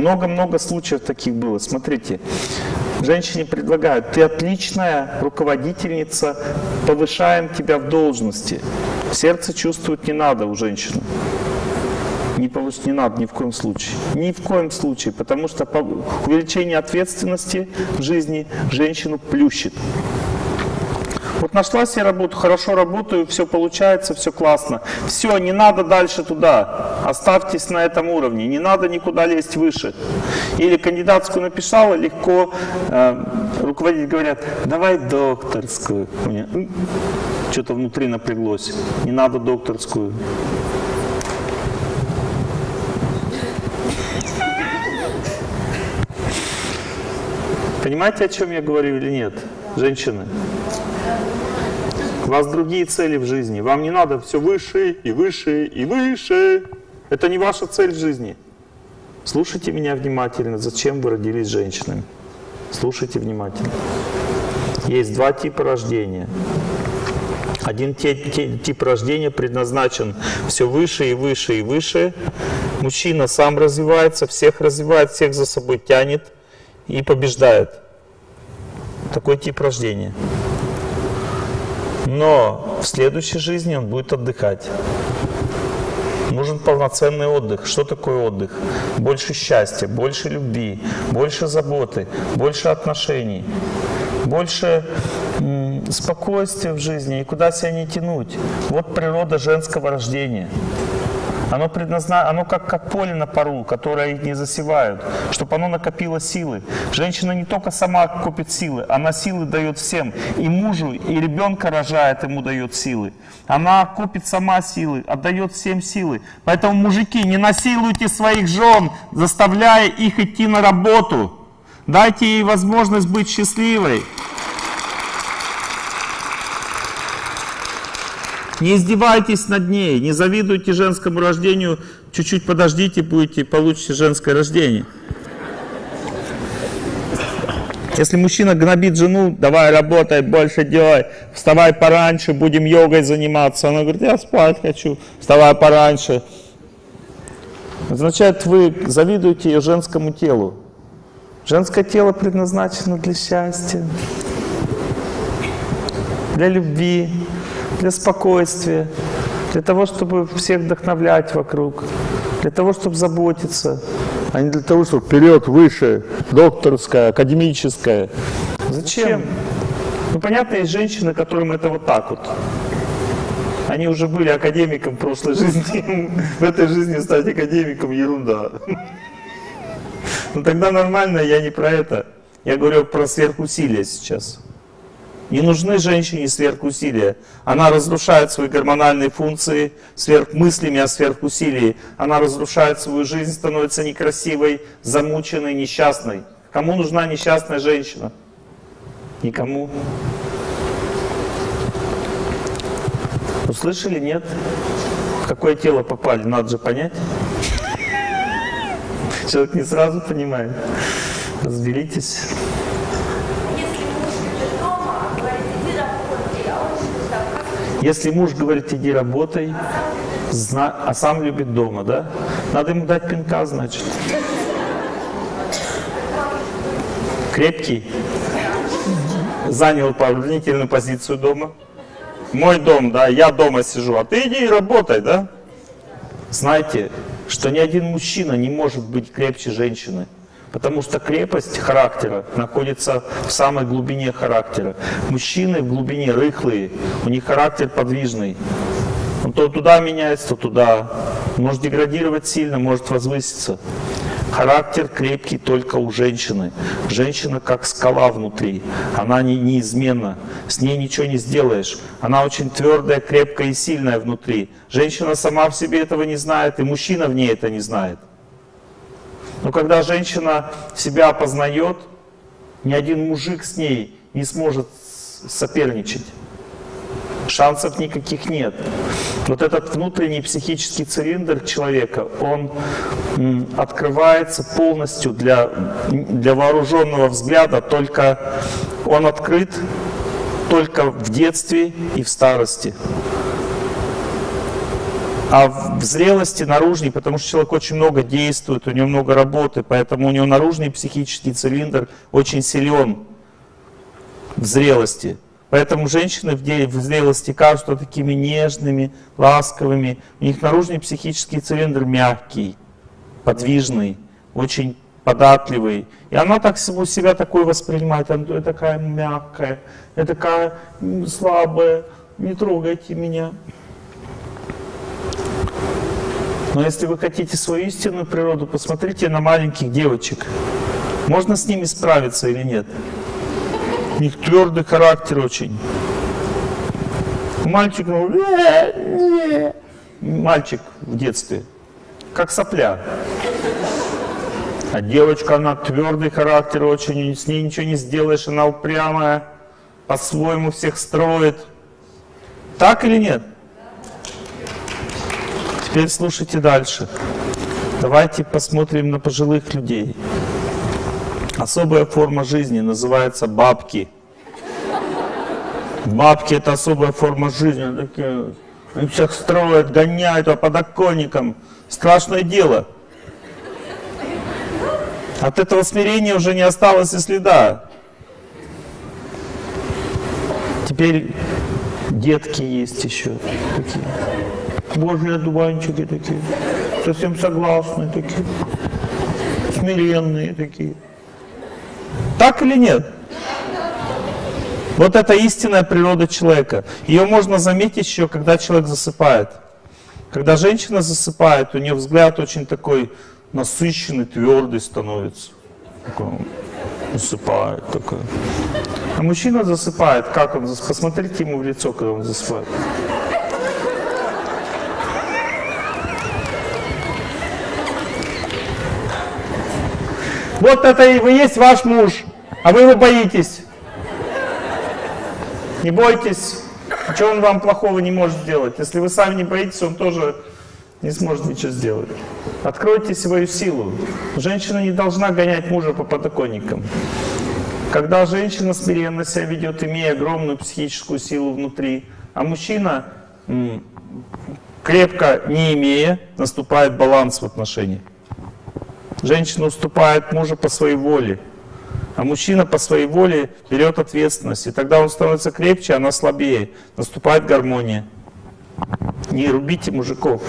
Много-много случаев таких было. Смотрите, женщине предлагают, ты отличная руководительница, повышаем тебя в должности. Сердце чувствует не надо у женщины. Не повыше не надо ни в коем случае. Ни в коем случае, потому что увеличение ответственности в жизни женщину плющит. Вот нашла себе работу, хорошо работаю, все получается, все классно. Все, не надо дальше туда. Оставьтесь на этом уровне, не надо никуда лезть выше. Или кандидатскую написала, легко э, руководитель говорят, давай докторскую. У что-то внутри напряглось. Не надо докторскую. Понимаете, о чем я говорю или нет, женщины? У вас другие цели в жизни. Вам не надо все выше и выше и выше. Это не ваша цель в жизни. Слушайте меня внимательно. Зачем вы родились женщинами? Слушайте внимательно. Есть два типа рождения. Один тип рождения предназначен все выше и выше и выше. Мужчина сам развивается, всех развивает, всех за собой тянет и побеждает. Такой тип рождения. Но в следующей жизни он будет отдыхать. Нужен полноценный отдых. Что такое отдых? Больше счастья, больше любви, больше заботы, больше отношений, больше спокойствия в жизни и куда себя не тянуть. Вот природа женского рождения. Оно предназначено, оно как, как поле на пару, которое их не засевают, чтобы оно накопило силы. Женщина не только сама копит силы, она силы дает всем. И мужу, и ребенка рожает, ему дает силы. Она копит сама силы, отдает всем силы. Поэтому, мужики, не насилуйте своих жен, заставляя их идти на работу. Дайте ей возможность быть счастливой. Не издевайтесь над ней, не завидуйте женскому рождению, чуть-чуть подождите, будете, получите женское рождение. Если мужчина гнобит жену, давай работай, больше делай, вставай пораньше, будем йогой заниматься. Она говорит, я спать хочу, вставай пораньше. Означает, вы завидуете ее женскому телу. Женское тело предназначено для счастья, для любви, для спокойствия, для того, чтобы всех вдохновлять вокруг, для того, чтобы заботиться, а не для того, чтобы вперед, выше, докторская, академическая. Зачем? Ну, понятно, есть женщины, которым это вот так вот. Они уже были академиком в прошлой жизни. В этой жизни стать академиком ерунда. Ну тогда нормально, я не про это. Я говорю про сверхусилия сейчас. Не нужны женщине сверхусилия. Она разрушает свои гормональные функции сверхмыслями о сверхусилии. Она разрушает свою жизнь, становится некрасивой, замученной, несчастной. Кому нужна несчастная женщина? Никому. Услышали? Нет? В какое тело попали? Надо же понять. Человек не сразу понимает. Разберитесь. Если муж говорит, иди работай, а сам любит дома, да? Надо ему дать пинка, значит. Крепкий. Занял положительную позицию дома. Мой дом, да, я дома сижу, а ты иди и работай, да? Знаете, что ни один мужчина не может быть крепче женщины. Потому что крепость характера находится в самой глубине характера. Мужчины в глубине рыхлые, у них характер подвижный. Он то туда меняется, то туда. Может деградировать сильно, может возвыситься. Характер крепкий только у женщины. Женщина как скала внутри. Она не, неизменна. С ней ничего не сделаешь. Она очень твердая, крепкая и сильная внутри. Женщина сама в себе этого не знает, и мужчина в ней это не знает. Но когда женщина себя познает, ни один мужик с ней не сможет соперничать. Шансов никаких нет. Вот этот внутренний психический цилиндр человека, он открывается полностью для, для вооруженного взгляда, только он открыт только в детстве и в старости. А в зрелости наружный, потому что человек очень много действует, у него много работы, поэтому у него наружный психический цилиндр очень силен в зрелости. Поэтому женщины в зрелости кажутся такими нежными, ласковыми. У них наружный психический цилиндр мягкий, подвижный, очень податливый. И она так себя такой воспринимает. Она такая мягкая, я такая слабая, не трогайте меня. Но если вы хотите свою истинную природу, посмотрите на маленьких девочек. Можно с ними справиться или нет? У них твердый характер очень. Мальчик, ну, мальчик в детстве, как сопля. А девочка, она твердый характер очень, с ней ничего не сделаешь, она упрямая, по-своему всех строит. Так или нет? Теперь слушайте дальше. Давайте посмотрим на пожилых людей. Особая форма жизни называется бабки. Бабки это особая форма жизни. Такие, они всех строят, гоняют по подоконникам. Страшное дело. От этого смирения уже не осталось и следа. Теперь детки есть еще такие. Божьи одуванчики такие. Совсем согласные такие. Смиренные такие. Так или нет? Вот это истинная природа человека. Ее можно заметить еще, когда человек засыпает. Когда женщина засыпает, у нее взгляд очень такой насыщенный, твердый становится. Такой, засыпает такой. А мужчина засыпает, как он засыпает? Посмотрите ему в лицо, когда он засыпает. Вот это и вы есть ваш муж, а вы его боитесь. Не бойтесь, ничего он вам плохого не может сделать. Если вы сами не боитесь, он тоже не сможет ничего сделать. Откройте свою силу. Женщина не должна гонять мужа по подоконникам. Когда женщина смиренно себя ведет, имея огромную психическую силу внутри, а мужчина, крепко не имея, наступает баланс в отношениях. Женщина уступает мужу по своей воле, а мужчина по своей воле берет ответственность. И тогда он становится крепче, она слабее. Наступает гармония. Не рубите мужиков.